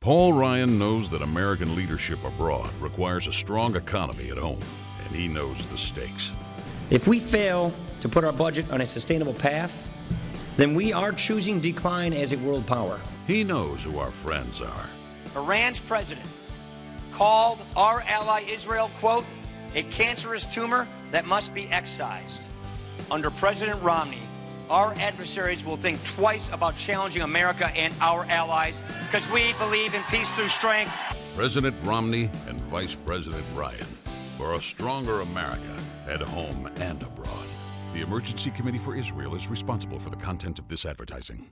Paul Ryan knows that American leadership abroad requires a strong economy at home, and he knows the stakes. If we fail to put our budget on a sustainable path, then we are choosing decline as a world power. He knows who our friends are. Iran's president called our ally Israel, quote, a cancerous tumor that must be excised. Under President Romney, our adversaries will think twice about challenging America and our allies because we believe in peace through strength. President Romney and Vice President Ryan for a stronger America at home and abroad. The Emergency Committee for Israel is responsible for the content of this advertising.